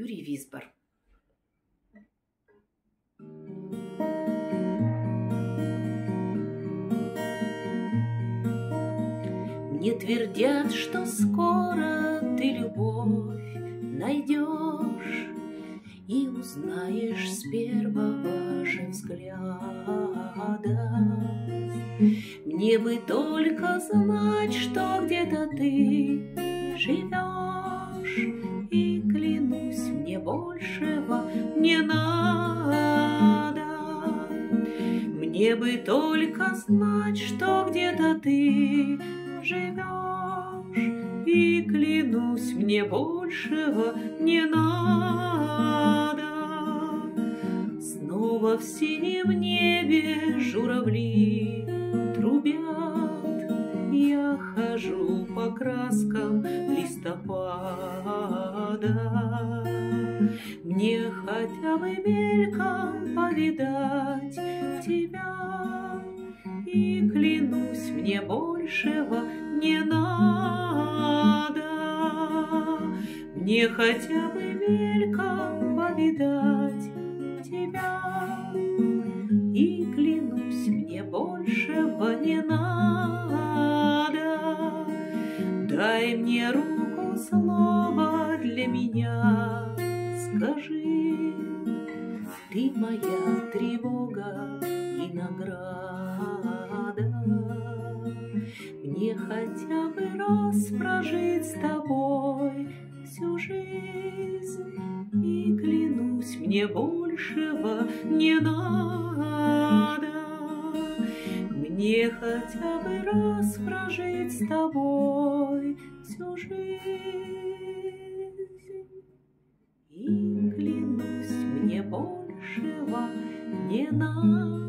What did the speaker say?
Юрий Висбор. Мне твердят, что скоро ты любовь найдешь И узнаешь с первого же взгляда. Мне бы только знать, что где-то ты живешь, И клянусь, мне большего не надо. Мне бы только знать, что где-то ты живешь, И клянусь, мне большего не надо. Снова в синем небе журавли краскам листопада. Мне хотя бы мельком повидать тебя, И клянусь, мне большего не надо. Мне хотя бы мельком повидать тебя, И клянусь, мне большего не надо. Дай мне руку слово для меня, скажи, Ты моя тревога и награда. Мне хотя бы раз прожить с тобой всю жизнь, И клянусь, мне большего не надо. Мне хотя бы раз прожить с тобой мне большего не надо.